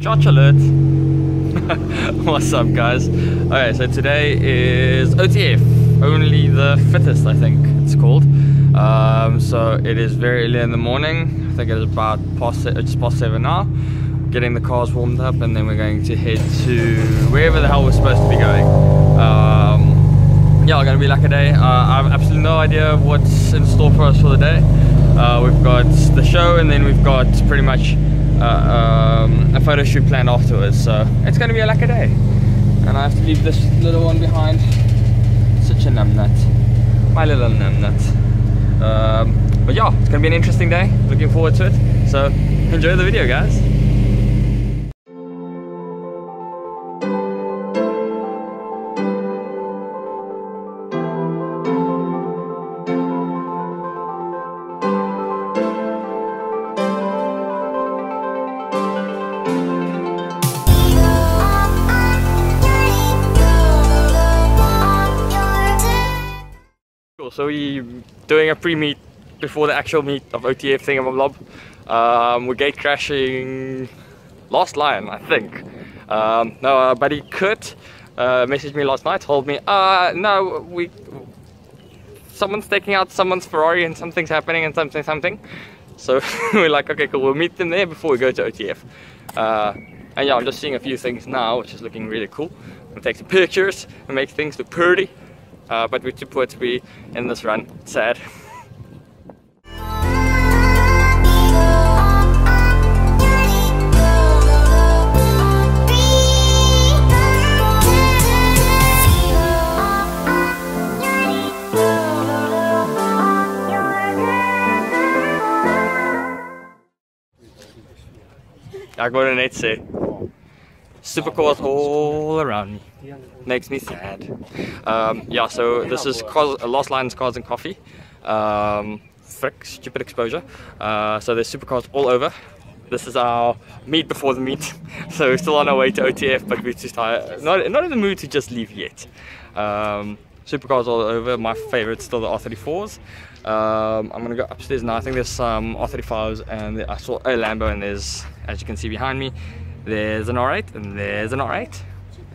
Church alert! What's up guys? Okay, so today is OTF, only the fittest I think it's called. Um, so it is very early in the morning, I think it is about past, just past 7 now. Getting the cars warmed up and then we're going to head to wherever the hell we're supposed to be going. Um, yeah, gonna be like a day. Uh, I have absolutely no idea what's in store for us for the day. Uh, we've got the show and then we've got pretty much uh, um, a photo shoot planned afterwards. So it's going to be a lucky day. And I have to leave this little one behind. Such a numbnut. My little numbnut. Um, but yeah, it's going to be an interesting day. Looking forward to it. So enjoy the video, guys. So we're doing a pre-meet before the actual meet of OTF thingamablob. Um, we're gate crashing last lion, I think. Um, no, uh, buddy Kurt uh, messaged me last night, told me, uh, no, we, someone's taking out someone's Ferrari and something's happening and something, something. So we're like, okay, cool, we'll meet them there before we go to OTF. Uh, and yeah, I'm just seeing a few things now, which is looking really cool. We'll take some pictures and make things look pretty uh, but we're too poor to be in this run. Sad. Jag går net say. Supercars all around me. Makes me sad. Um, yeah, so this is Last Lions Cars and Coffee. Um, frick, stupid exposure. Uh, so there's supercars all over. This is our meet before the meet. so we're still on our way to OTF, but we're just not, not in the mood to just leave yet. Um, supercars all over. My favorite still the R34s. Um, I'm gonna go upstairs now. I think there's some R35s and I saw a Lambo and there's, as you can see behind me, there's an R8 and there's an R8.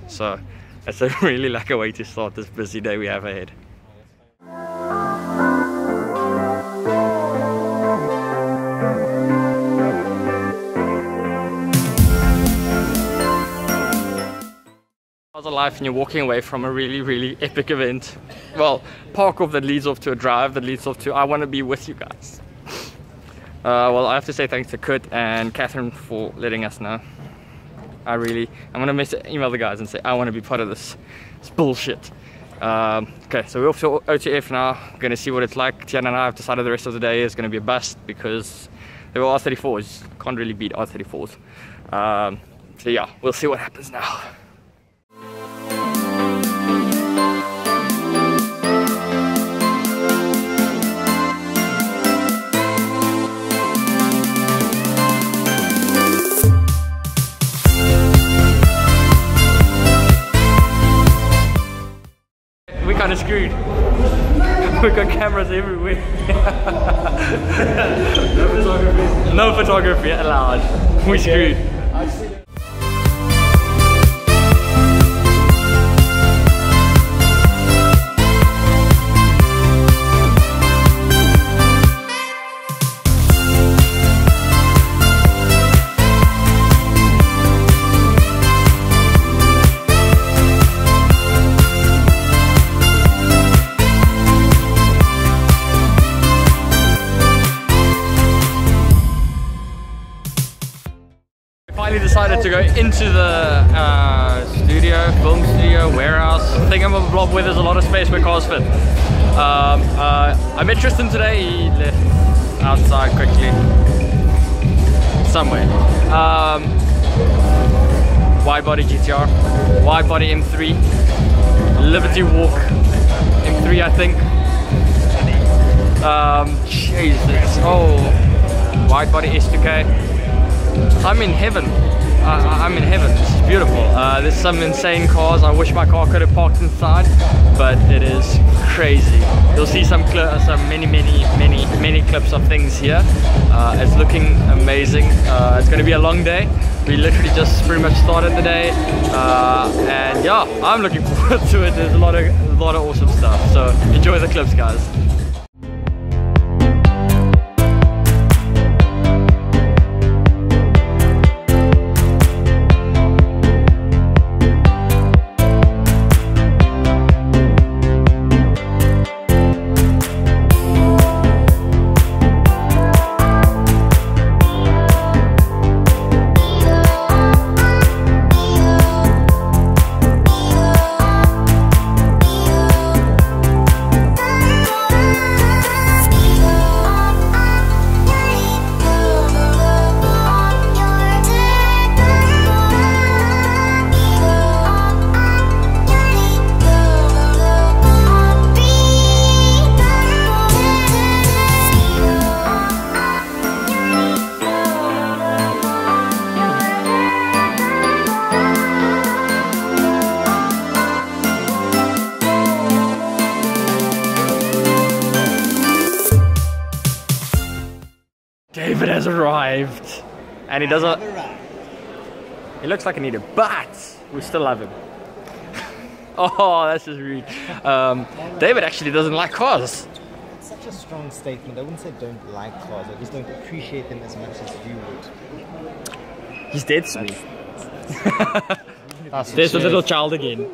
So that's a really lucky way to start this busy day we have ahead. How's life and you're walking away from a really, really epic event? Well, park off that leads off to a drive that leads off to I want to be with you guys. Uh, well, I have to say thanks to Kurt and Catherine for letting us know. I really, I'm gonna miss it, email the guys and say I want to be part of this. It's bullshit. Um, okay, so we're off to OTF now. We're gonna see what it's like. Tiaan and I have decided the rest of the day is gonna be a bust because they were R34s. Can't really beat R34s. Um, so yeah, we'll see what happens now. Cameras everywhere. no photography. No photography allowed. We screwed. Decided to go into the uh, studio, film studio, warehouse, thingamablob where there's a lot of space where cars fit. Um, uh, I met Tristan today, he left outside quickly, somewhere. Um, wide body GTR, wide body M3, Liberty Walk M3 I think. Um, Jesus, oh, wide body S2K. I'm in heaven. I, am in heaven. This is beautiful. Uh, there's some insane cars. I wish my car could have parked inside, but it is crazy. You'll see some some many, many, many, many clips of things here. Uh, it's looking amazing. Uh, it's going to be a long day, We literally just pretty much started the day, uh, and yeah, I'm looking forward to it. There's a lot of a lot of awesome stuff. So enjoy the clips, guys. David has arrived. And he doesn't. He looks like an idiot, but we still love him. oh, that's just rude. Um, David actually doesn't like cars. It's such a strong statement. I wouldn't say don't like cars, I just don't appreciate them as much as you would. He's dead sweet. There's a little child again.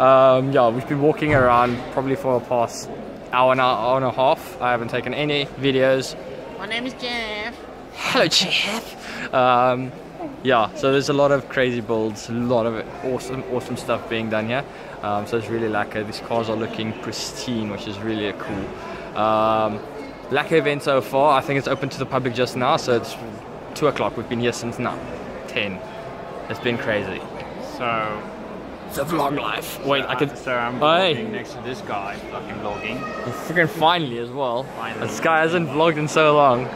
Um, yeah, we've been walking around probably for the past hour and hour and a half. I haven't taken any videos. My name is Jeff. Hello, Jeff. Um, yeah, so there's a lot of crazy builds, a lot of awesome, awesome stuff being done here. Um, so it's really lekker. These cars are looking pristine, which is really cool. Um, lekker event so far. I think it's open to the public just now, so it's two o'clock. We've been here since now, ten. It's been crazy. So, It's a vlog life. Wait, I could. so I'm Hey. next to this guy, fucking vlogging. Freaking finally as well. Finally. This guy hasn't vlogged in so long.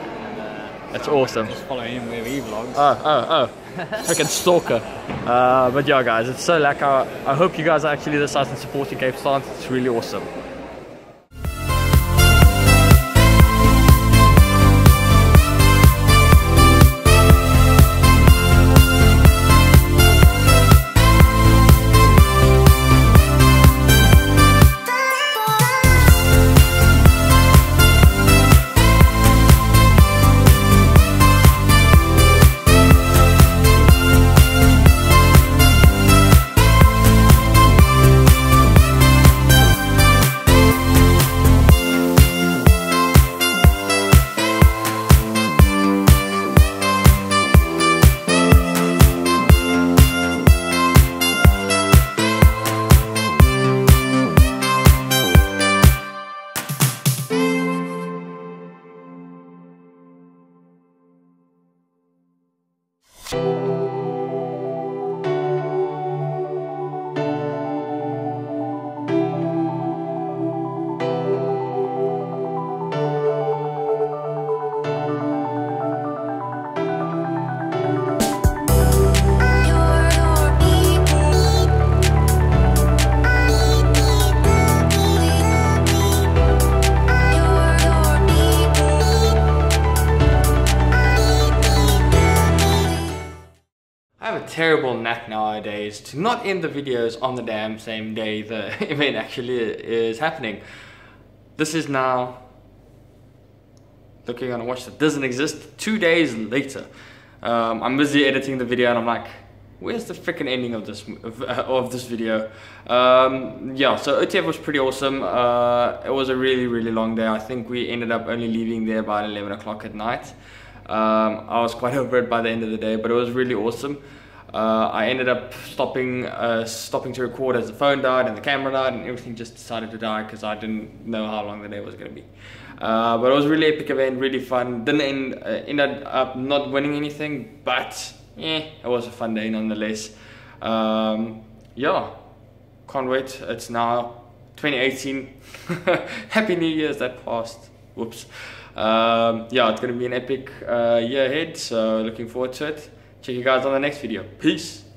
That's awesome. Just follow him wherever he vlogs. Oh, oh, oh. Freaking stalker. Uh, but yeah, guys, it's so like I I hope you guys are actually this out and supporting Cape Stance. It's really awesome. Terrible knack nowadays to not end the videos on the damn same day the event actually is happening. This is now looking on a watch that doesn't exist two days later. Um, I'm busy editing the video and I'm like, where's the freaking ending of this of, of this video? Um, yeah, so OTF was pretty awesome. Uh, it was a really really long day. I think we ended up only leaving there about 11 o'clock at night. Um, I was quite over it by the end of the day, but it was really awesome. Uh, I ended up stopping uh, stopping to record as the phone died and the camera died and everything just decided to die because I didn't know how long the day was going to be. Uh, but it was really epic event, really fun. Didn't end, uh, ended up not winning anything, but yeah, it was a fun day nonetheless. Um, yeah, can't wait. It's now 2018. Happy New Year's that passed. Whoops. Um, yeah, it's going to be an epic uh, year ahead, so looking forward to it. Check you guys on the next video. Peace.